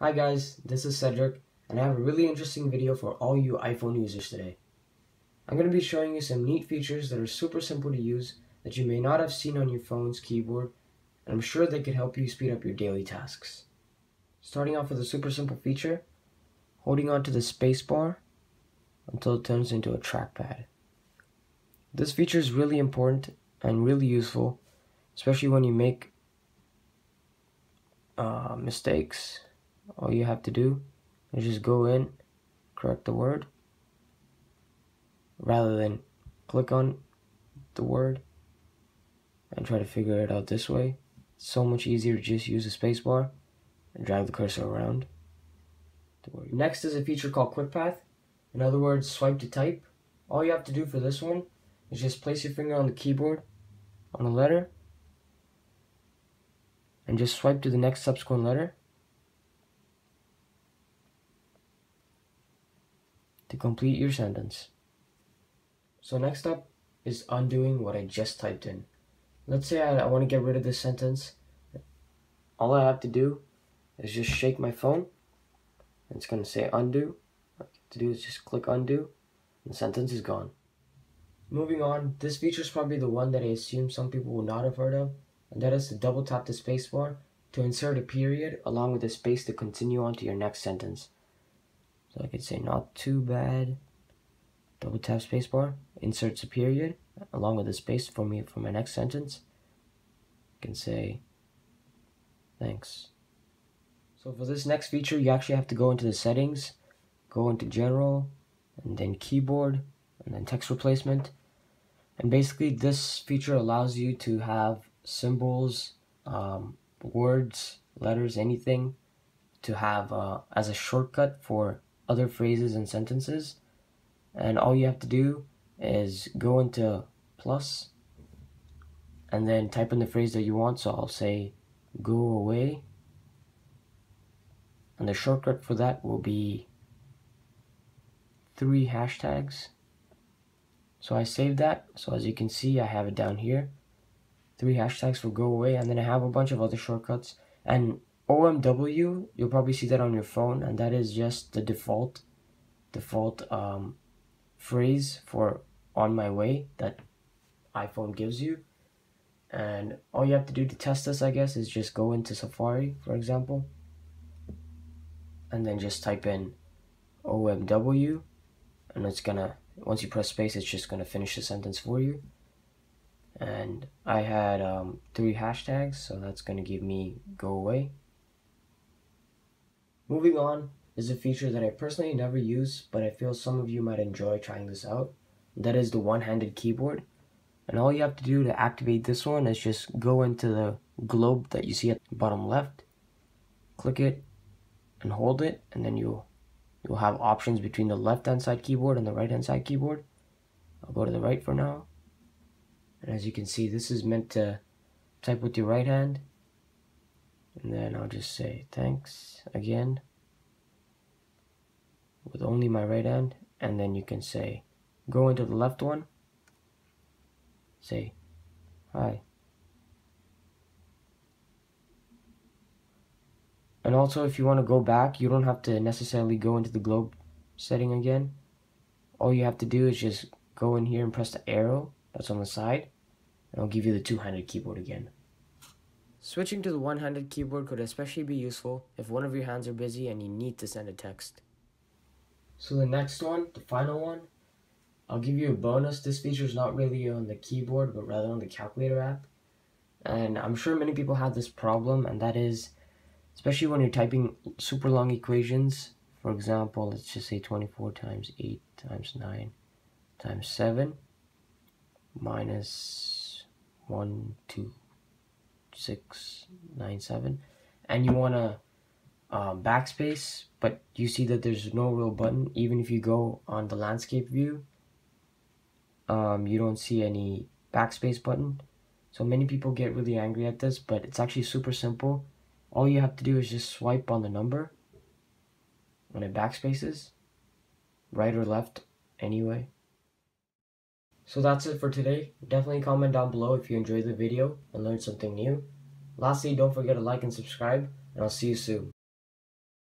Hi guys, this is Cedric, and I have a really interesting video for all you iPhone users today. I'm going to be showing you some neat features that are super simple to use that you may not have seen on your phone's keyboard, and I'm sure they could help you speed up your daily tasks. Starting off with a super simple feature, holding onto the spacebar until it turns into a trackpad. This feature is really important and really useful, especially when you make uh, mistakes. All you have to do is just go in, correct the word, rather than click on the word and try to figure it out this way. It's so much easier to just use the spacebar and drag the cursor around. Next is a feature called Quick Path. In other words, swipe to type. All you have to do for this one is just place your finger on the keyboard on a letter and just swipe to the next subsequent letter to complete your sentence. So next up is undoing what I just typed in. Let's say I, I want to get rid of this sentence. All I have to do is just shake my phone. It's going to say undo. To do is just click undo and the sentence is gone. Moving on, this feature is probably the one that I assume some people will not have heard of, and that is to double tap the spacebar to insert a period along with a space to continue on to your next sentence. So I could say not too bad. Double tap spacebar, inserts a period along with a space for me for my next sentence. I can say thanks. So for this next feature, you actually have to go into the settings, go into general, and then keyboard, and then text replacement. And basically this feature allows you to have symbols, um, words, letters, anything to have uh, as a shortcut for other phrases and sentences. And all you have to do is go into plus and then type in the phrase that you want. So I'll say go away. And the shortcut for that will be three hashtags so I saved that. So as you can see, I have it down here. Three hashtags for go away. And then I have a bunch of other shortcuts. And OMW, you'll probably see that on your phone. And that is just the default, default um, phrase for on my way that iPhone gives you. And all you have to do to test this, I guess, is just go into Safari, for example. And then just type in OMW. And it's gonna once you press space, it's just to finish the sentence for you. And I had um, three hashtags, so that's to give me go away. Moving on is a feature that I personally never use, but I feel some of you might enjoy trying this out. That is the one-handed keyboard. And all you have to do to activate this one is just go into the globe that you see at the bottom left, click it, and hold it, and then you'll You'll have options between the left hand side keyboard and the right hand side keyboard. I'll go to the right for now. And as you can see, this is meant to type with your right hand. And then I'll just say thanks again with only my right hand. And then you can say go into the left one. Say hi. And also if you want to go back, you don't have to necessarily go into the globe setting again. All you have to do is just go in here and press the arrow that's on the side. And it'll give you the two-handed keyboard again. Switching to the one-handed keyboard could especially be useful if one of your hands are busy and you need to send a text. So the next one, the final one, I'll give you a bonus. This feature is not really on the keyboard, but rather on the calculator app. And I'm sure many people have this problem, and that is especially when you're typing super long equations. For example, let's just say 24 times 8 times 9 times 7 minus 1, 2, 6, 9, 7. And you want to um, backspace, but you see that there's no real button. Even if you go on the landscape view, um, you don't see any backspace button. So many people get really angry at this, but it's actually super simple all you have to do is just swipe on the number when it backspaces, right or left anyway. So that's it for today. Definitely comment down below if you enjoyed the video and learned something new. Lastly, don't forget to like and subscribe, and I'll see you soon.